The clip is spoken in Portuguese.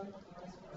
Obrigado.